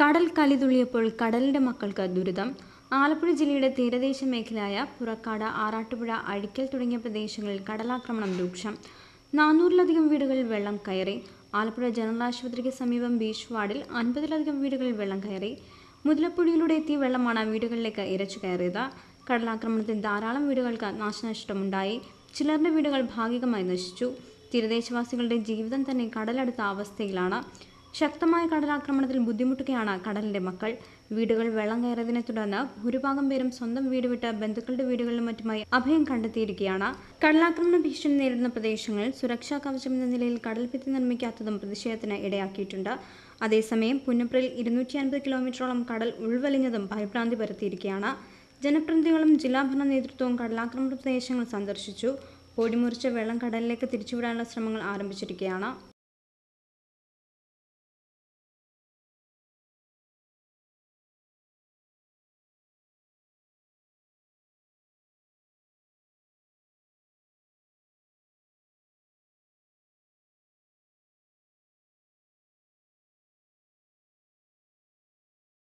കടൽ കലിതുള്ളിയപ്പോൾ കടലിന്റെ മക്കൾക്ക് ദുരിതം. ആലപ്പുഴ ജില്ലയുടെ തീരദേശ മേഖലയായ പുറക്കാട് ആറാട്ടുപുഴ അഴിക്കൽ തുടങ്ങിയ പ്രദേശങ്ങളിൽ കടലാക്രമണം രൂക്ഷം. നാനൂറിലധികം വീടുകളിൽ വെള്ളം കയറി. ആലപ്പുഴ ജനറൽ ആശുപത്രിക്ക് സമീപം ബീച്ച് വാർഡിൽ അൻപതിലധികം വീടുകളിൽ വെള്ളം കയറി. മുതലപ്പുഴയിലൂടെ എത്തിയ വെള്ളമാണ് വീടുകളിലേക്ക് ഇരച്ചു കയറിയത്. കടലാക്രമണത്തിൽ ധാരാളം വീടുകൾക്ക് നാശനഷ്ടമുണ്ടായി. ചിലരുടെ വീടുകൾ ഭാഗികമായി നശിച്ചു. തീരദേശവാസികളുടെ ജീവിതം തന്നെ കടലെടുത്ത അവസ്ഥയിലാണ്. ശക്തമായ കടലാക്രമണത്തിൽ ബുദ്ധിമുട്ടുകയാണ് കടലിന്റെ മക്കൾ. വീടുകൾ വെള്ളം കയറിയതിനെ തുടർന്ന് ഭൂരിഭാഗം പേരും സ്വന്തം വീട് വിട്ട് ബന്ധുക്കളുടെ വീടുകളിലും മറ്റുമായി അഭയം കണ്ടെത്തിയിരിക്കുകയാണ്. കടലാക്രമണ ഭീഷണി നേരിടുന്ന പ്രദേശങ്ങളിൽ സുരക്ഷാ കവചം എന്ന നിലയിൽ കടൽഭിത്തി നിർമ്മിക്കാത്തതും പ്രതിഷേധത്തിന് ഇടയാക്കിയിട്ടുണ്ട്. അതേസമയം പുന്നപ്രയിൽ ഇരുന്നൂറ്റി അൻപത് കിലോമീറ്ററോളം കടൽ ഉൾവലിഞ്ഞതും പരിഭ്രാന്തി പരത്തിയിരിക്കുകയാണ്. ജനപ്രതിനിധികളും ജില്ലാ ഭരണ നേതൃത്വവും കടലാക്രമണ പ്രദേശങ്ങൾ സന്ദർശിച്ചു. പൊടിമുറിച്ച വെള്ളം കടലിലേക്ക് തിരിച്ചുവിടാനുള്ള ശ്രമങ്ങൾ ആരംഭിച്ചിരിക്കുകയാണ്.